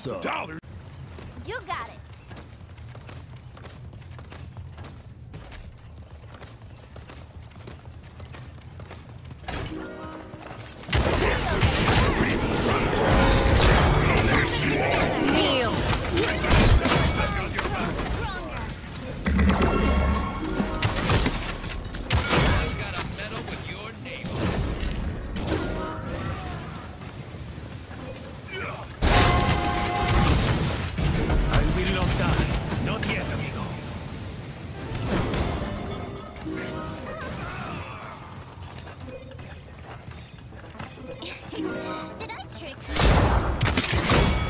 So. dollars. Did I trick you?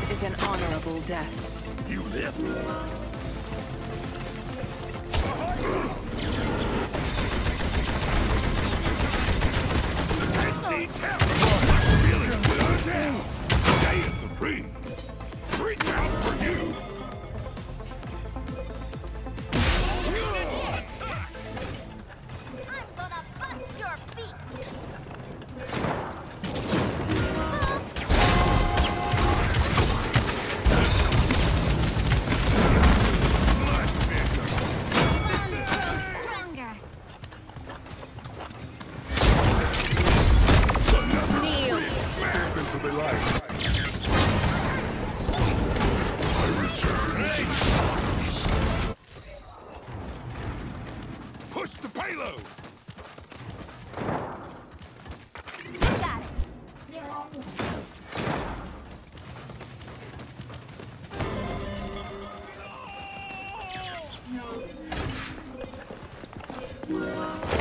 This is an honorable death. You live. No.